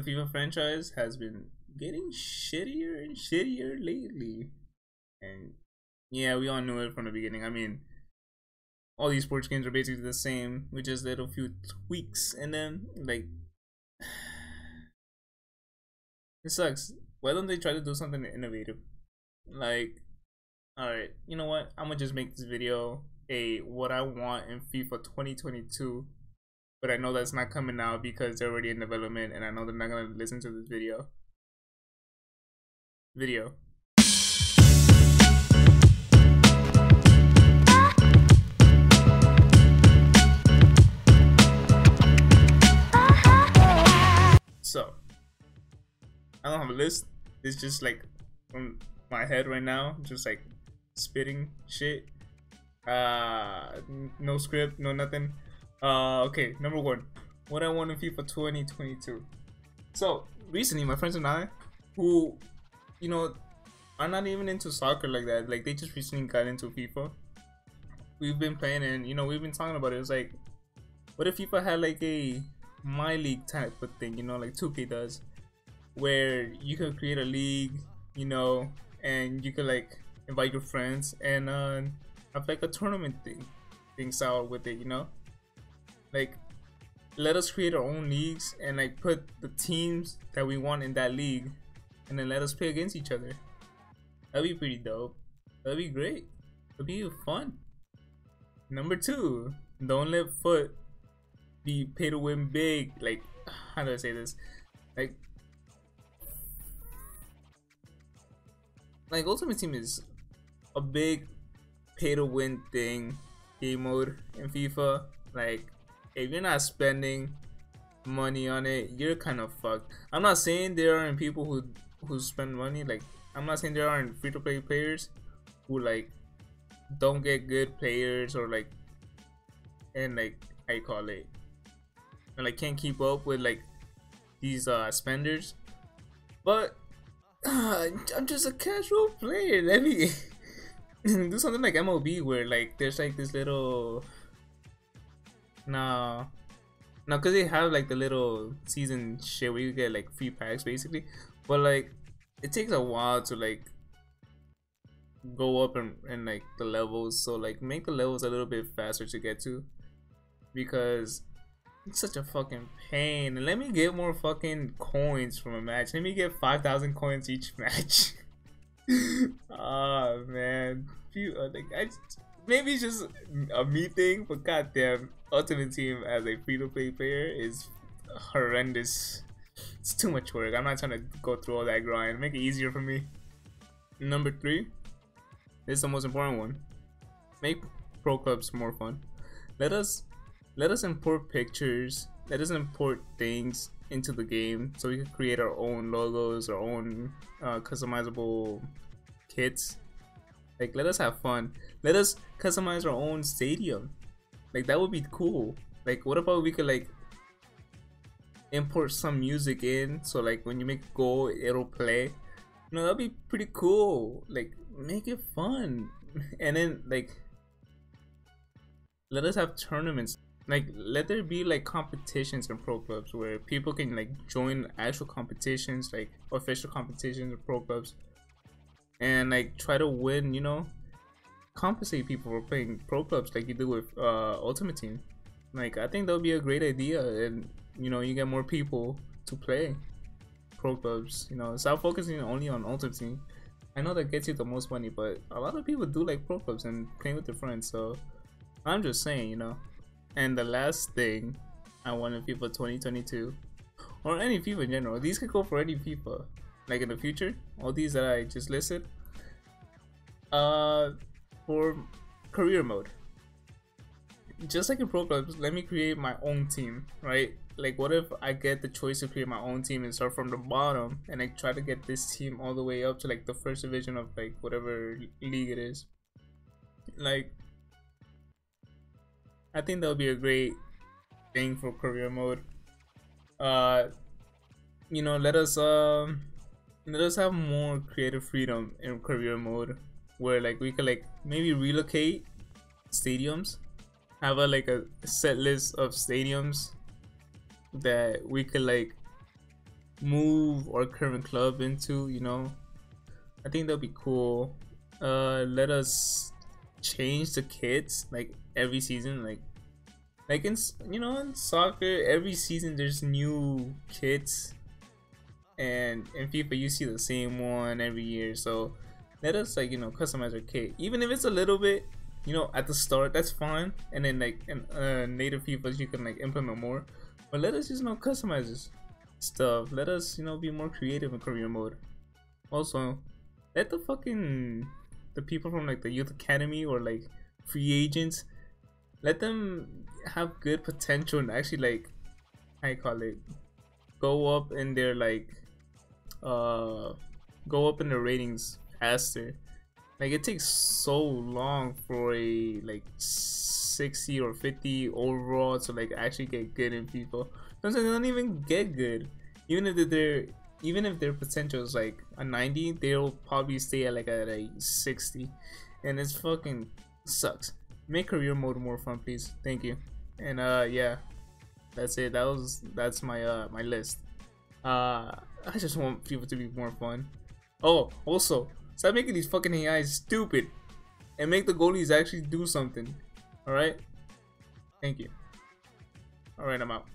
the FIFA franchise has been getting shittier and shittier lately. And yeah, we all knew it from the beginning. I mean, all these sports games are basically the same with just little few tweaks and then like it sucks. Why don't they try to do something innovative? Like, alright, you know what? I'm gonna just make this video a what I want in FIFA 2022 but I know that's not coming out because they're already in development and I know they're not gonna listen to this video. Video. So, I don't have a list. It's just like from my head right now, just like spitting shit. Uh, no script, no nothing. Uh, okay, number one, what I want in FIFA 2022. So recently, my friends and I, who, you know, are not even into soccer like that, like they just recently got into FIFA. We've been playing and you know we've been talking about it. It's like, what if FIFA had like a my league type of thing, you know, like 2K does, where you could create a league, you know, and you could like invite your friends and uh, have like a tournament thing, thing style with it, you know like let us create our own leagues and like put the teams that we want in that league and then let us play against each other. That'd be pretty dope. That'd be great. That'd be fun. Number two don't let foot be pay to win big. Like how do i say this? Like like ultimate team is a big pay to win thing game mode in fifa. Like if you're not spending money on it, you're kind of fucked. I'm not saying there aren't people who who spend money. Like I'm not saying there aren't free to play players who like don't get good players or like and like I call it and like can't keep up with like these uh spenders. But uh, I'm just a casual player. Let me do something like MLB where like there's like this little no. No, because they have like the little season shit where you get like free packs basically. But like, it takes a while to like go up and, and like the levels. So like, make the levels a little bit faster to get to. Because it's such a fucking pain. Let me get more fucking coins from a match. Let me get 5,000 coins each match. oh man. Uh, like, I just, maybe it's just a me thing, but goddamn, Ultimate Team as a free to play player is horrendous. It's too much work. I'm not trying to go through all that grind. Make it easier for me. Number three, this is the most important one. Make pro clubs more fun. Let us let us import pictures. Let us import things into the game so we can create our own logos, our own uh, customizable kits like, let us have fun. Let us customize our own stadium. Like, that would be cool. Like, what about we could, like, import some music in so, like, when you make a goal, it'll play. You know, that'd be pretty cool. Like, make it fun. And then, like, let us have tournaments. Like, let there be, like, competitions in pro clubs where people can, like, join actual competitions, like, official competitions in pro clubs and like try to win, you know, compensate people for playing pro clubs like you do with uh, Ultimate Team. Like I think that would be a great idea, and you know, you get more people to play pro clubs. You know, stop focusing only on Ultimate Team. I know that gets you the most money, but a lot of people do like pro clubs and playing with their friends. So I'm just saying, you know. And the last thing I want in FIFA 2022, or any FIFA in general, these could go for any FIFA like in the future all these that I just listed uh for career mode. Just like in pro clubs let me create my own team right? Like what if I get the choice to create my own team and start from the bottom and I try to get this team all the way up to like the first division of like whatever league it is? Like I think that would be a great thing for career mode. Uh you know let us um let us have more creative freedom in career mode where like we could like maybe relocate stadiums have a like a set list of stadiums that we could like move our current club into, you know. I think that'd be cool. Uh, let us change the kits like every season, like like in you know in soccer every season there's new kits and in FIFA you see the same one every year so let us like you know customize our kit. Even if it's a little bit you know at the start that's fine. And then like in uh, native FIFAs you can like implement more. But let us just you know customize this stuff. Let us you know be more creative in career mode. Also let the fucking the people from like the youth academy or like free agents let them have good potential and actually like I call it go up in their like uh go up in the ratings faster. Like it takes so long for a like 60 or 50 overall to like actually get good in people. Sometimes they don't even get good. Even if they're even if their potential is like a 90, they'll probably stay at like a 60. And it's fucking sucks. Make career mode more fun, please. Thank you. And uh yeah. That's it. That was that's my uh my list. Uh I just want people to be more fun. Oh, also, stop making these fucking AIs stupid and make the goalies actually do something. Alright? Thank you. Alright, I'm out.